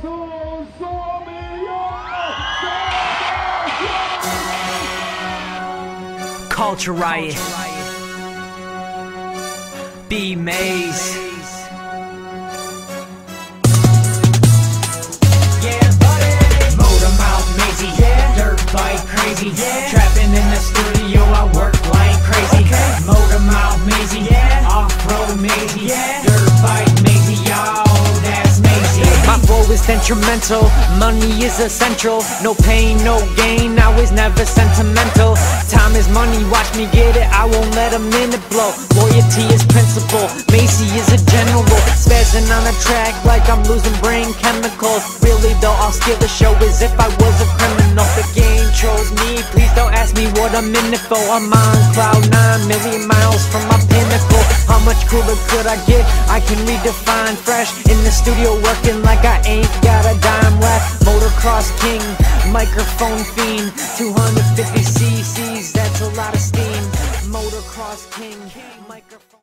Jesús Culture Riot. B Maze. Motor mouth mazy, dirt bike crazy. Trapping in the studio, I work like crazy. Motor mouth mazy, off road mazy. Detrimental, money is essential. No pain, no gain, I was never sentimental. Time is money, watch me get it, I won't let a minute blow. Loyalty is principle, Macy is a general. Spazzing on a track like I'm losing brain chemicals. Really though, I'll steal the show as if I was a criminal. The game chose me, please don't ask me what I'm in it for. I'm on cloud nine, million miles from my much cooler could I get? I can redefine fresh in the studio working like I ain't got a dime left. Motocross king, microphone fiend, 250 cc's, that's a lot of steam. Motocross king, microphone.